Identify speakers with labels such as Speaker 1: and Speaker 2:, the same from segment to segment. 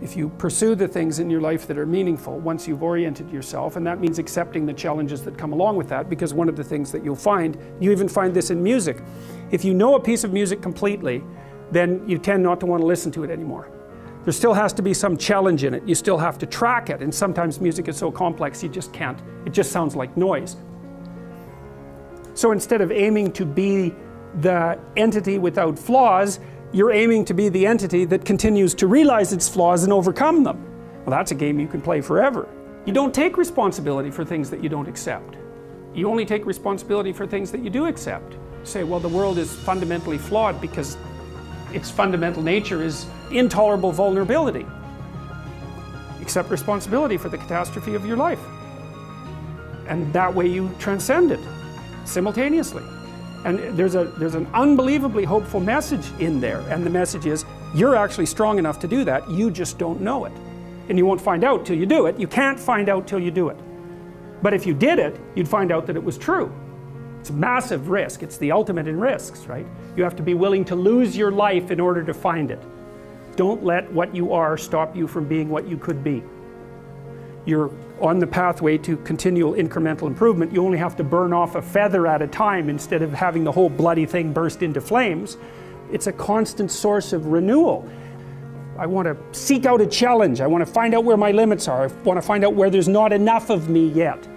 Speaker 1: If you pursue the things in your life that are meaningful once you've oriented yourself, and that means accepting the challenges that come along with that, because one of the things that you'll find, you even find this in music, if you know a piece of music completely, then you tend not to want to listen to it anymore. There still has to be some challenge in it. You still have to track it, and sometimes music is so complex you just can't. It just sounds like noise. So instead of aiming to be the entity without flaws, you're aiming to be the entity that continues to realize its flaws and overcome them. Well, that's a game you can play forever. You don't take responsibility for things that you don't accept. You only take responsibility for things that you do accept. Say, well, the world is fundamentally flawed because its fundamental nature is intolerable vulnerability. Accept responsibility for the catastrophe of your life. And that way you transcend it simultaneously. And there's, a, there's an unbelievably hopeful message in there. And the message is, you're actually strong enough to do that, you just don't know it. And you won't find out till you do it. You can't find out till you do it. But if you did it, you'd find out that it was true. It's a massive risk. It's the ultimate in risks, right? You have to be willing to lose your life in order to find it. Don't let what you are stop you from being what you could be. You're on the pathway to continual incremental improvement, you only have to burn off a feather at a time instead of having the whole bloody thing burst into flames. It's a constant source of renewal. I want to seek out a challenge. I want to find out where my limits are. I want to find out where there's not enough of me yet.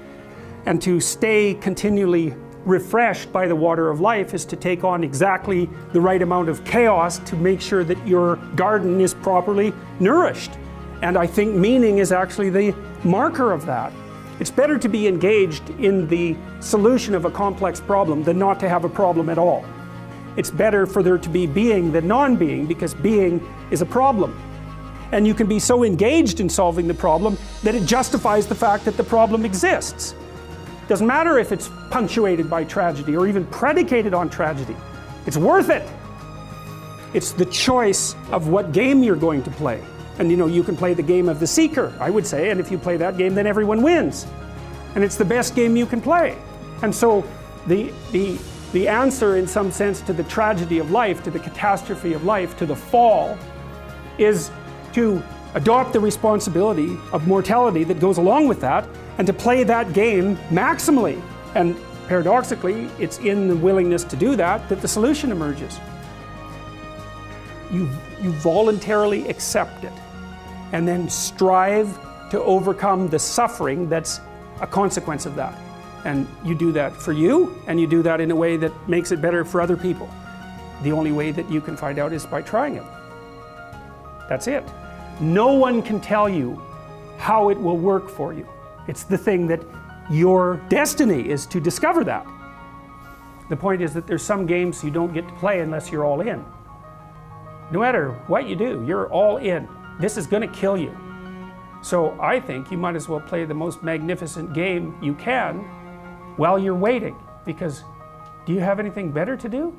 Speaker 1: And to stay continually refreshed by the water of life is to take on exactly the right amount of chaos to make sure that your garden is properly nourished. And I think meaning is actually the marker of that. It's better to be engaged in the solution of a complex problem than not to have a problem at all. It's better for there to be being than non-being because being is a problem. And you can be so engaged in solving the problem that it justifies the fact that the problem exists. Doesn't matter if it's punctuated by tragedy or even predicated on tragedy. It's worth it. It's the choice of what game you're going to play. And you know, you can play the game of the seeker, I would say, and if you play that game, then everyone wins. And it's the best game you can play. And so the, the, the answer, in some sense, to the tragedy of life, to the catastrophe of life, to the fall, is to adopt the responsibility of mortality that goes along with that, and to play that game maximally. And paradoxically, it's in the willingness to do that that the solution emerges. You, you voluntarily accept it and then strive to overcome the suffering that's a consequence of that. And you do that for you, and you do that in a way that makes it better for other people. The only way that you can find out is by trying it. That's it. No one can tell you how it will work for you. It's the thing that your destiny is to discover that. The point is that there's some games you don't get to play unless you're all in. No matter what you do, you're all in. This is going to kill you. So I think you might as well play the most magnificent game you can while you're waiting. Because do you have anything better to do?